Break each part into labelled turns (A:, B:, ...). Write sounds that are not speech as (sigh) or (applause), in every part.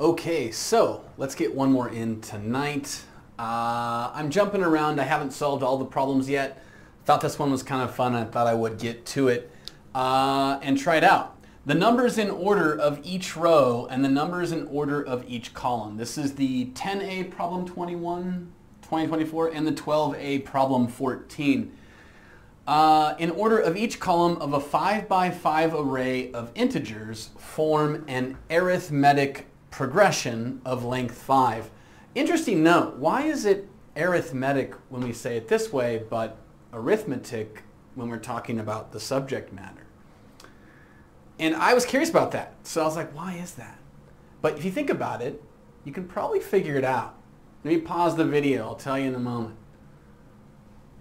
A: Okay, so let's get one more in tonight. Uh, I'm jumping around. I haven't solved all the problems yet. Thought this one was kind of fun. I thought I would get to it uh, and try it out. The numbers in order of each row and the numbers in order of each column. This is the 10A problem 21, 2024 and the 12A problem 14. Uh, in order of each column of a 5 by 5 array of integers form an arithmetic progression of length 5. Interesting note, why is it arithmetic when we say it this way, but arithmetic when we're talking about the subject matter? And I was curious about that. So I was like, why is that? But if you think about it, you can probably figure it out. Let me pause the video. I'll tell you in a moment.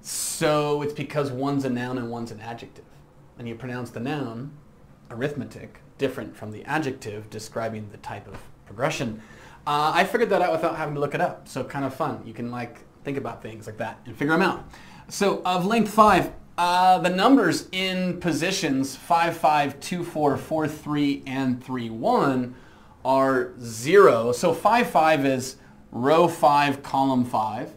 A: So it's because one's a noun and one's an adjective. And you pronounce the noun, arithmetic, different from the adjective describing the type of progression. Uh, I figured that out without having to look it up. So kind of fun. You can like think about things like that and figure them out. So of length 5, uh, the numbers in positions 5, 5, 2, 4, 4, 3, and 3, 1 are 0. So 5, 5 is row 5, column 5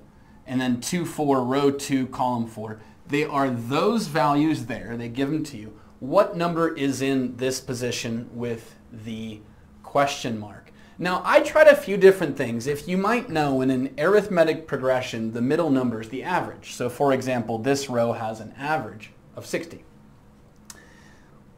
A: and then 2, 4, row 2, column 4. They are those values there. They give them to you. What number is in this position with the question mark? Now, I tried a few different things. If you might know, in an arithmetic progression, the middle number is the average. So for example, this row has an average of 60.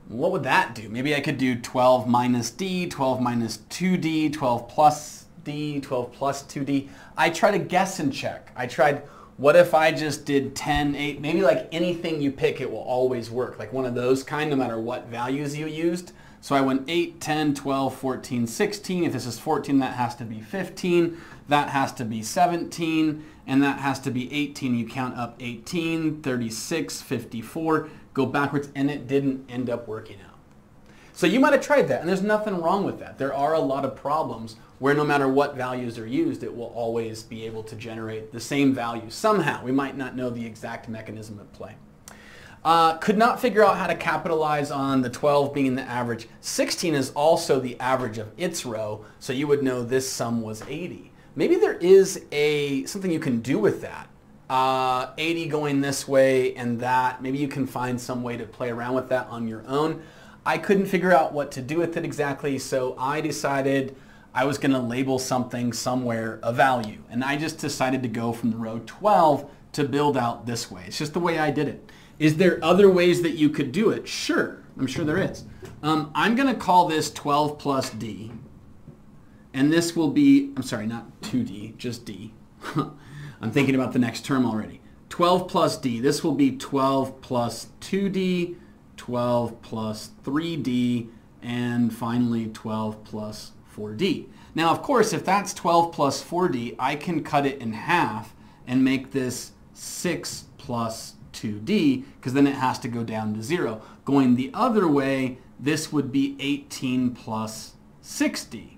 A: What would that do? Maybe I could do 12 minus d, 12 minus 2d, 12 plus D, 12 plus 2D. I tried to guess and check. I tried, what if I just did 10, 8, maybe like anything you pick, it will always work. Like one of those kind, no matter what values you used. So I went 8, 10, 12, 14, 16. If this is 14, that has to be 15. That has to be 17. And that has to be 18. You count up 18, 36, 54, go backwards, and it didn't end up working out. So you might have tried that, and there's nothing wrong with that. There are a lot of problems where no matter what values are used, it will always be able to generate the same value somehow. We might not know the exact mechanism at play. Uh, could not figure out how to capitalize on the 12 being the average. 16 is also the average of its row, so you would know this sum was 80. Maybe there is a something you can do with that. Uh, 80 going this way and that. Maybe you can find some way to play around with that on your own. I couldn't figure out what to do with it exactly, so I decided I was going to label something somewhere a value. And I just decided to go from the row 12 to build out this way. It's just the way I did it. Is there other ways that you could do it? Sure. I'm sure there is. Um, I'm going to call this 12 plus D. And this will be, I'm sorry, not 2D, just D. (laughs) I'm thinking about the next term already. 12 plus D. This will be 12 plus 2D, 12 plus 3D, and finally 12 plus 4D. Now, of course, if that's 12 plus 4D, I can cut it in half and make this 6 plus 2D, because then it has to go down to 0. Going the other way, this would be 18 plus 6D.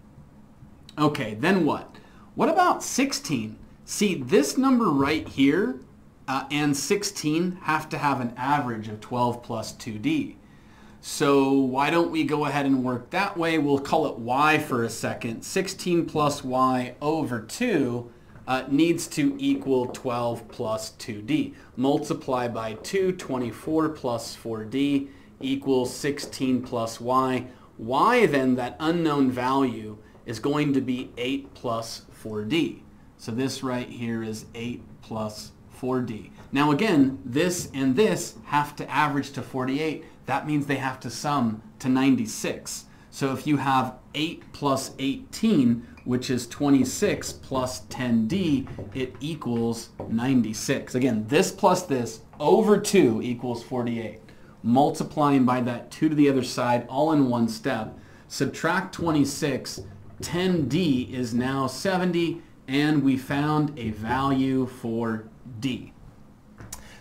A: Okay, then what? What about 16? See, this number right here uh, and 16 have to have an average of 12 plus 2D. So why don't we go ahead and work that way? We'll call it y for a second. 16 plus y over 2 uh, needs to equal 12 plus 2d. Multiply by 2, 24 plus 4d equals 16 plus y. y then, that unknown value, is going to be 8 plus 4d. So this right here is 8 plus 4d. Now again, this and this have to average to 48 that means they have to sum to 96. So if you have 8 plus 18, which is 26 plus 10d, it equals 96. Again, this plus this over 2 equals 48. Multiplying by that 2 to the other side, all in one step. Subtract 26, 10d is now 70, and we found a value for d.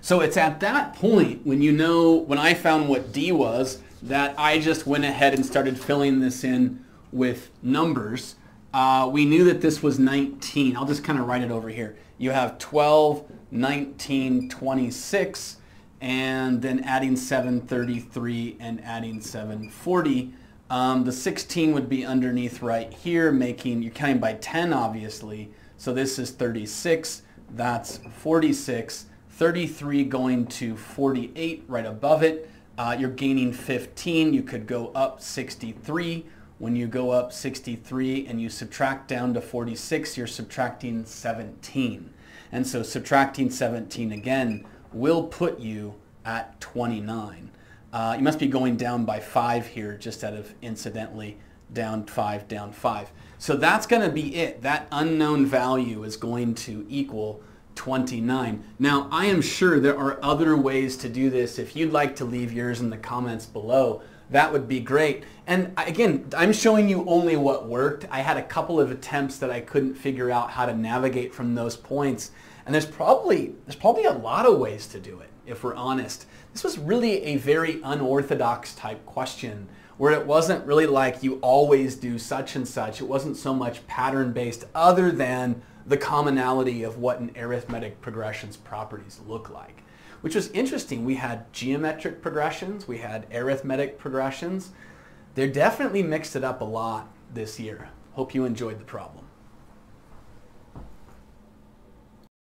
A: So it's at that point when you know, when I found what D was, that I just went ahead and started filling this in with numbers. Uh, we knew that this was 19. I'll just kind of write it over here. You have 12, 19, 26, and then adding 733 and adding 740. Um, the 16 would be underneath right here, making, you're counting by 10 obviously. So this is 36, that's 46, 33 going to 48 right above it. Uh, you're gaining 15, you could go up 63. When you go up 63 and you subtract down to 46, you're subtracting 17. And so subtracting 17 again will put you at 29. Uh, you must be going down by 5 here just out of incidentally down 5, down 5. So that's going to be it. That unknown value is going to equal 29. Now, I am sure there are other ways to do this. If you'd like to leave yours in the comments below, that would be great. And again, I'm showing you only what worked. I had a couple of attempts that I couldn't figure out how to navigate from those points. And there's probably, there's probably a lot of ways to do it, if we're honest. This was really a very unorthodox type question where it wasn't really like you always do such and such. It wasn't so much pattern based other than the commonality of what an arithmetic progression's properties look like, which was interesting. We had geometric progressions, we had arithmetic progressions. They definitely mixed it up a lot this year. Hope you enjoyed the problem.